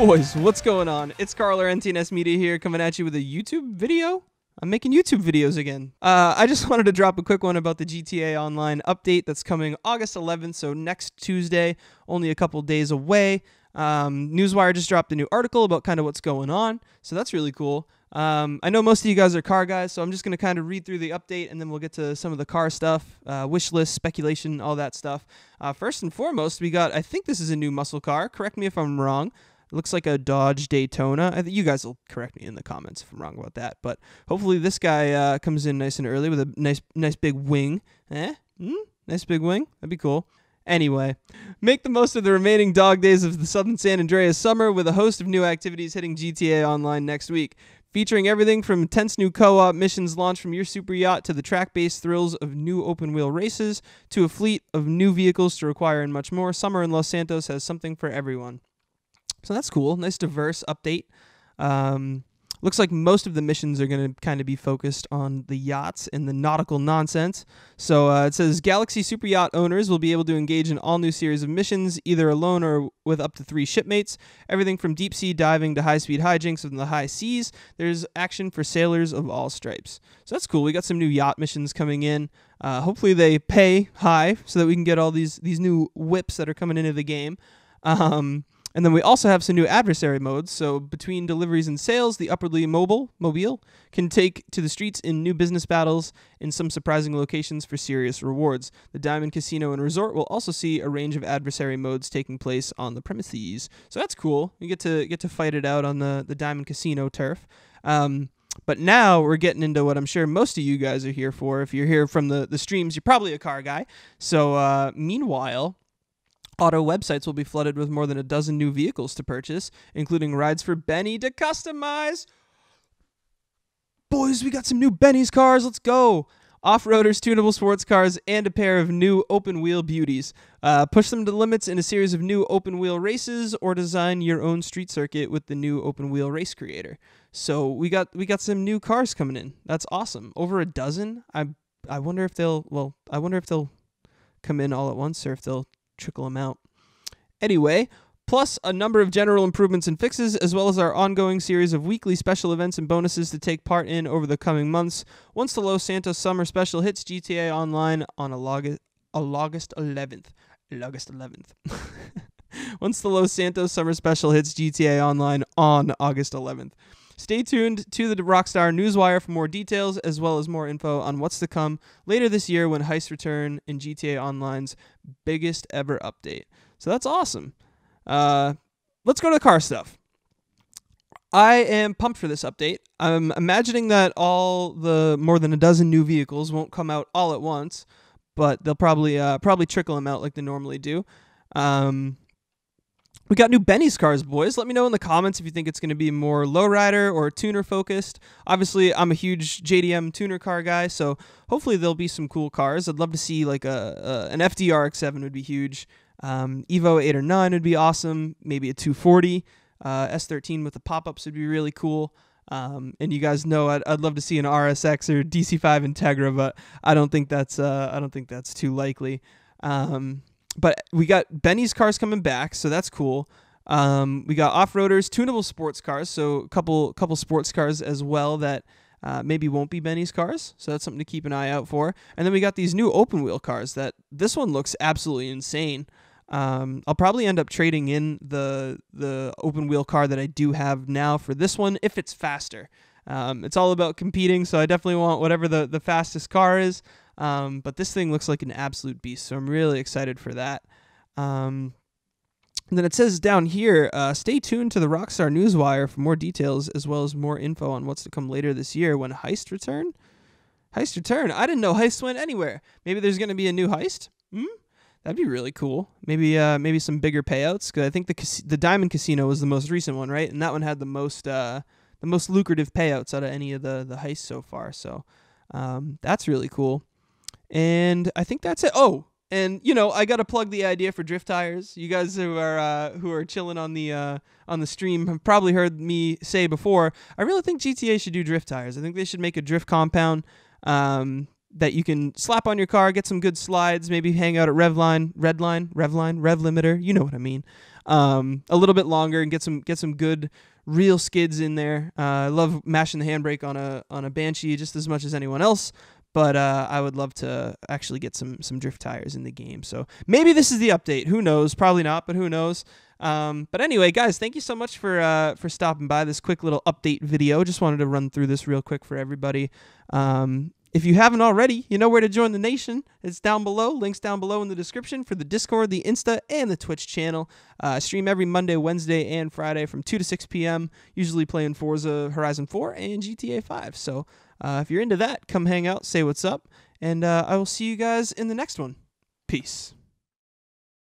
Boys, what's going on? It's Carl NTNS Media here coming at you with a YouTube video. I'm making YouTube videos again. Uh, I just wanted to drop a quick one about the GTA Online update that's coming August 11th, so next Tuesday, only a couple days away. Um, Newswire just dropped a new article about kind of what's going on, so that's really cool. Um, I know most of you guys are car guys, so I'm just going to kind of read through the update and then we'll get to some of the car stuff, uh, wish list, speculation, all that stuff. Uh, first and foremost, we got, I think this is a new muscle car. Correct me if I'm wrong. It looks like a Dodge Daytona. I think you guys will correct me in the comments if I'm wrong about that. But hopefully this guy uh, comes in nice and early with a nice, nice big wing. Eh? Mm? Nice big wing. That'd be cool. Anyway, make the most of the remaining dog days of the Southern San Andreas summer with a host of new activities hitting GTA Online next week featuring everything from intense new co-op missions launched from your super yacht to the track-based thrills of new open-wheel races to a fleet of new vehicles to acquire and much more. Summer in Los Santos has something for everyone. So that's cool. Nice diverse update. Um, looks like most of the missions are going to kind of be focused on the yachts and the nautical nonsense. So uh, it says Galaxy Super Yacht owners will be able to engage in all new series of missions, either alone or with up to three shipmates. Everything from deep sea diving to high speed hijinks in the high seas. There's action for sailors of all stripes. So that's cool. We got some new yacht missions coming in. Uh, hopefully they pay high so that we can get all these these new whips that are coming into the game. Um, and then we also have some new adversary modes. So between deliveries and sales, the upwardly mobile mobile can take to the streets in new business battles in some surprising locations for serious rewards. The Diamond Casino and Resort will also see a range of adversary modes taking place on the premises. So that's cool. You get to get to fight it out on the the Diamond Casino turf. Um, but now we're getting into what I'm sure most of you guys are here for. If you're here from the, the streams, you're probably a car guy. So uh, meanwhile, Auto websites will be flooded with more than a dozen new vehicles to purchase, including rides for Benny to customize. Boys, we got some new Benny's cars. Let's go. Off roaders, tunable sports cars, and a pair of new open wheel beauties. Uh, push them to the limits in a series of new open wheel races, or design your own street circuit with the new open wheel race creator. So we got we got some new cars coming in. That's awesome. Over a dozen. I I wonder if they'll well I wonder if they'll come in all at once or if they'll trickle them out. Anyway, plus a number of general improvements and fixes, as well as our ongoing series of weekly special events and bonuses to take part in over the coming months. Once the Los Santos Summer Special hits GTA Online on August 11th. August 11th. Once the Los Santos Summer Special hits GTA Online on August 11th. Stay tuned to the Rockstar Newswire for more details, as well as more info on what's to come later this year when Heist return in GTA Online's biggest ever update. So that's awesome. Uh, let's go to the car stuff. I am pumped for this update. I'm imagining that all the more than a dozen new vehicles won't come out all at once, but they'll probably uh, probably trickle them out like they normally do. Um, we got new Benny's cars, boys. Let me know in the comments if you think it's going to be more lowrider or tuner focused. Obviously, I'm a huge JDM tuner car guy, so hopefully there'll be some cool cars. I'd love to see like a, a an FDRX7 would be huge. Um, Evo 8 or 9 would be awesome. Maybe a 240. Uh, S13 with the pop ups would be really cool. Um, and you guys know I'd, I'd love to see an RSX or DC5 Integra, but I don't think that's uh, I don't think that's too likely. Um, but we got Benny's cars coming back, so that's cool. Um, we got off-roaders, tunable sports cars, so a couple couple sports cars as well that uh, maybe won't be Benny's cars, so that's something to keep an eye out for. And then we got these new open wheel cars that this one looks absolutely insane. Um, I'll probably end up trading in the the open wheel car that I do have now for this one if it's faster. Um, it's all about competing, so I definitely want whatever the, the fastest car is. Um, but this thing looks like an absolute beast, so I'm really excited for that. Um, and then it says down here, uh, stay tuned to the Rockstar Newswire for more details as well as more info on what's to come later this year when Heist return. Heist return. I didn't know Heist went anywhere. Maybe there's going to be a new Heist. Hmm? That'd be really cool. Maybe uh, maybe some bigger payouts because I think the cas- the Diamond Casino was the most recent one, right? And that one had the most uh, the most lucrative payouts out of any of the the heists so far. So um, that's really cool. And I think that's it. Oh, and you know I got to plug the idea for drift tires. You guys who are uh, who are chilling on the uh, on the stream have probably heard me say before. I really think GTA should do drift tires. I think they should make a drift compound. Um, that you can slap on your car, get some good slides, maybe hang out at Revline, Redline, Revline, Rev Limiter. You know what I mean. um, a little bit longer and get some get some good real skids in there. Uh, I love mashing the handbrake on a on a Banshee just as much as anyone else. But uh, I would love to actually get some some drift tires in the game. So maybe this is the update. Who knows? Probably not, but who knows? Um, but anyway, guys, thank you so much for uh, for stopping by this quick little update video. Just wanted to run through this real quick for everybody. Um, if you haven't already, you know where to join the nation. It's down below. Links down below in the description for the Discord, the Insta, and the Twitch channel. Uh, stream every Monday, Wednesday, and Friday from 2 to 6 p.m. Usually playing Forza Horizon 4 and GTA 5. So uh, if you're into that, come hang out, say what's up, and uh, I will see you guys in the next one. Peace.